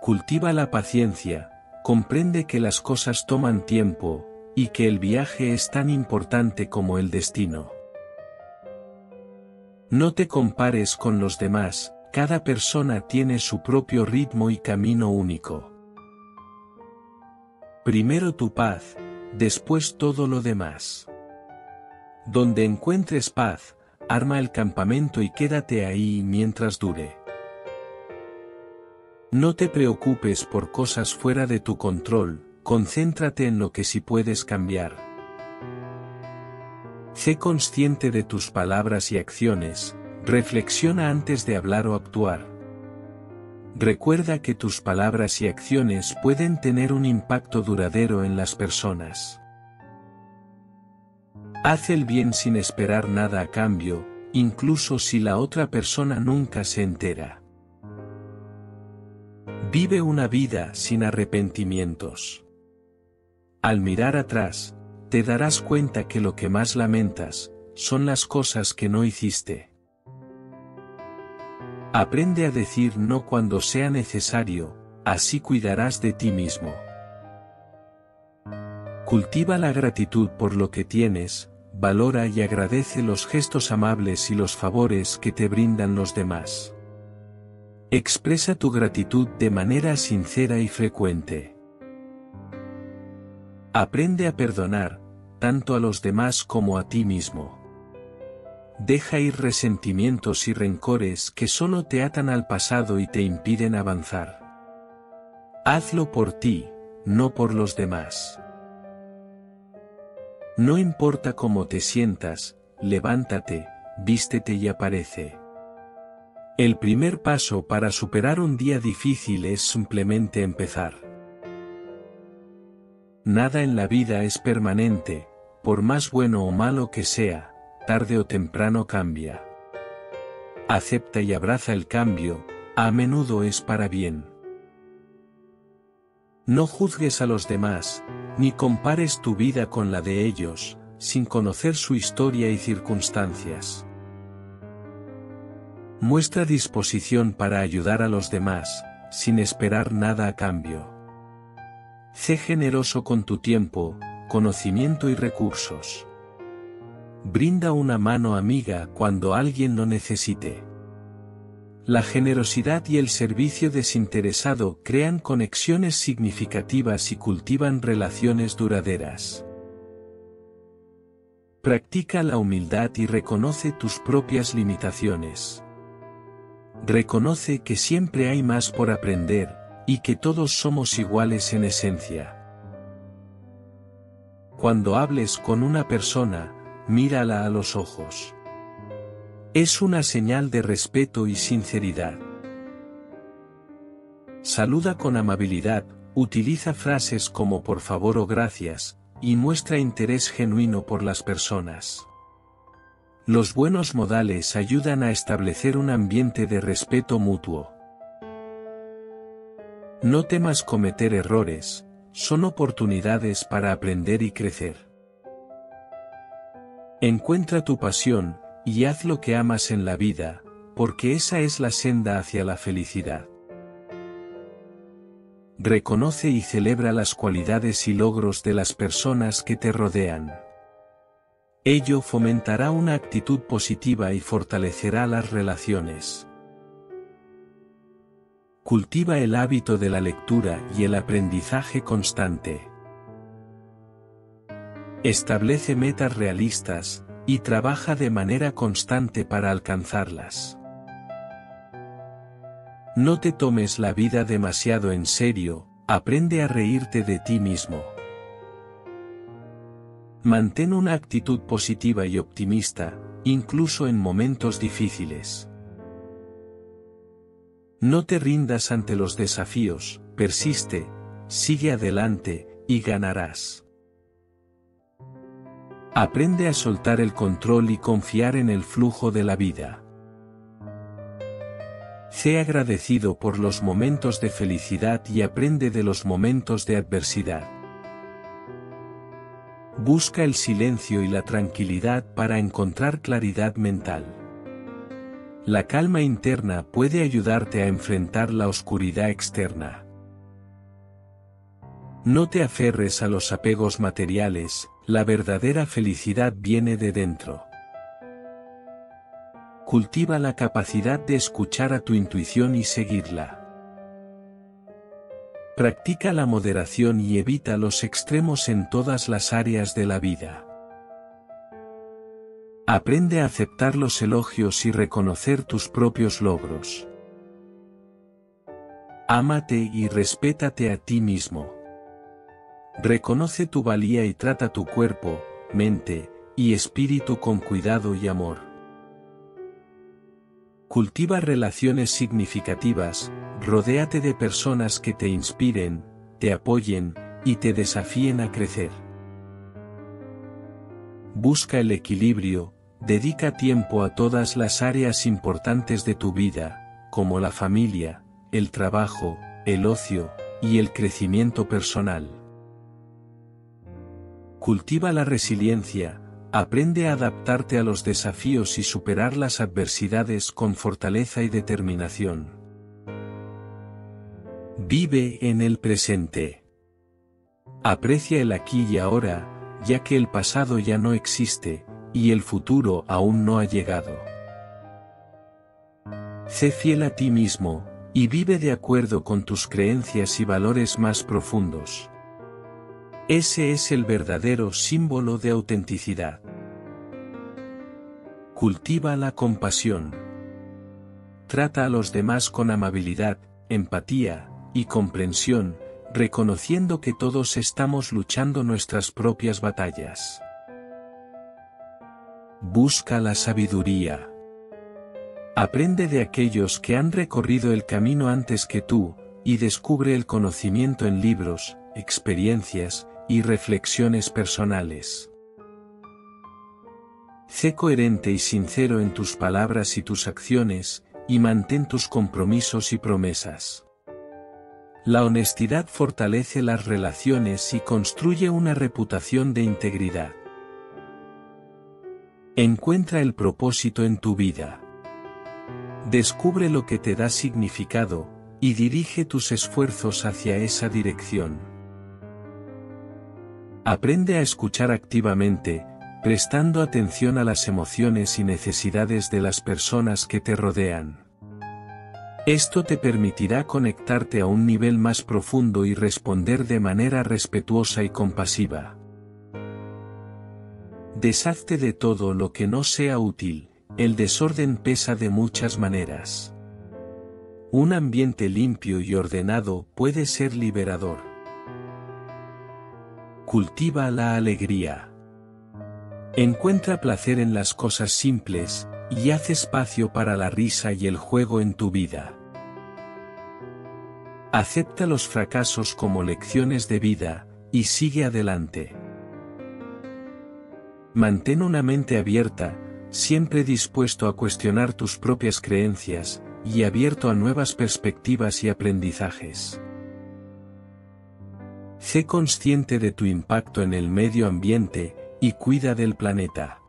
Cultiva la paciencia, comprende que las cosas toman tiempo, y que el viaje es tan importante como el destino. No te compares con los demás, cada persona tiene su propio ritmo y camino único. Primero tu paz, después todo lo demás. Donde encuentres paz, arma el campamento y quédate ahí mientras dure. No te preocupes por cosas fuera de tu control, concéntrate en lo que sí puedes cambiar. Sé consciente de tus palabras y acciones, reflexiona antes de hablar o actuar. Recuerda que tus palabras y acciones pueden tener un impacto duradero en las personas. Haz el bien sin esperar nada a cambio, incluso si la otra persona nunca se entera. Vive una vida sin arrepentimientos. Al mirar atrás, te darás cuenta que lo que más lamentas, son las cosas que no hiciste. Aprende a decir no cuando sea necesario, así cuidarás de ti mismo. Cultiva la gratitud por lo que tienes, valora y agradece los gestos amables y los favores que te brindan los demás. Expresa tu gratitud de manera sincera y frecuente. Aprende a perdonar, tanto a los demás como a ti mismo. Deja ir resentimientos y rencores que solo te atan al pasado y te impiden avanzar. Hazlo por ti, no por los demás. No importa cómo te sientas, levántate, vístete y aparece. El primer paso para superar un día difícil es simplemente empezar. Nada en la vida es permanente, por más bueno o malo que sea, tarde o temprano cambia. Acepta y abraza el cambio, a menudo es para bien. No juzgues a los demás, ni compares tu vida con la de ellos, sin conocer su historia y circunstancias. Muestra disposición para ayudar a los demás, sin esperar nada a cambio. Sé generoso con tu tiempo, conocimiento y recursos. Brinda una mano amiga cuando alguien lo necesite. La generosidad y el servicio desinteresado crean conexiones significativas y cultivan relaciones duraderas. Practica la humildad y reconoce tus propias limitaciones. Reconoce que siempre hay más por aprender, y que todos somos iguales en esencia. Cuando hables con una persona, mírala a los ojos. Es una señal de respeto y sinceridad. Saluda con amabilidad, utiliza frases como por favor o gracias, y muestra interés genuino por las personas. Los buenos modales ayudan a establecer un ambiente de respeto mutuo. No temas cometer errores, son oportunidades para aprender y crecer. Encuentra tu pasión, y haz lo que amas en la vida, porque esa es la senda hacia la felicidad. Reconoce y celebra las cualidades y logros de las personas que te rodean. Ello fomentará una actitud positiva y fortalecerá las relaciones. Cultiva el hábito de la lectura y el aprendizaje constante. Establece metas realistas, y trabaja de manera constante para alcanzarlas. No te tomes la vida demasiado en serio, aprende a reírte de ti mismo. Mantén una actitud positiva y optimista, incluso en momentos difíciles. No te rindas ante los desafíos, persiste, sigue adelante, y ganarás. Aprende a soltar el control y confiar en el flujo de la vida. Sé agradecido por los momentos de felicidad y aprende de los momentos de adversidad. Busca el silencio y la tranquilidad para encontrar claridad mental. La calma interna puede ayudarte a enfrentar la oscuridad externa. No te aferres a los apegos materiales, la verdadera felicidad viene de dentro. Cultiva la capacidad de escuchar a tu intuición y seguirla. Practica la moderación y evita los extremos en todas las áreas de la vida. Aprende a aceptar los elogios y reconocer tus propios logros. Ámate y respétate a ti mismo. Reconoce tu valía y trata tu cuerpo, mente y espíritu con cuidado y amor. Cultiva relaciones significativas, rodéate de personas que te inspiren, te apoyen y te desafíen a crecer. Busca el equilibrio, dedica tiempo a todas las áreas importantes de tu vida, como la familia, el trabajo, el ocio, y el crecimiento personal. Cultiva la resiliencia, aprende a adaptarte a los desafíos y superar las adversidades con fortaleza y determinación. Vive en el presente. Aprecia el aquí y ahora, ya que el pasado ya no existe, y el futuro aún no ha llegado. Sé fiel a ti mismo, y vive de acuerdo con tus creencias y valores más profundos. Ese es el verdadero símbolo de autenticidad. Cultiva la compasión. Trata a los demás con amabilidad, empatía y comprensión, reconociendo que todos estamos luchando nuestras propias batallas. Busca la sabiduría. Aprende de aquellos que han recorrido el camino antes que tú, y descubre el conocimiento en libros, experiencias, y reflexiones personales. Sé coherente y sincero en tus palabras y tus acciones, y mantén tus compromisos y promesas. La honestidad fortalece las relaciones y construye una reputación de integridad. Encuentra el propósito en tu vida. Descubre lo que te da significado, y dirige tus esfuerzos hacia esa dirección. Aprende a escuchar activamente, prestando atención a las emociones y necesidades de las personas que te rodean. Esto te permitirá conectarte a un nivel más profundo y responder de manera respetuosa y compasiva. Deshazte de todo lo que no sea útil. El desorden pesa de muchas maneras. Un ambiente limpio y ordenado puede ser liberador. Cultiva la alegría. Encuentra placer en las cosas simples, y haz espacio para la risa y el juego en tu vida. Acepta los fracasos como lecciones de vida, y sigue adelante. Mantén una mente abierta, siempre dispuesto a cuestionar tus propias creencias, y abierto a nuevas perspectivas y aprendizajes. Sé consciente de tu impacto en el medio ambiente, y cuida del planeta.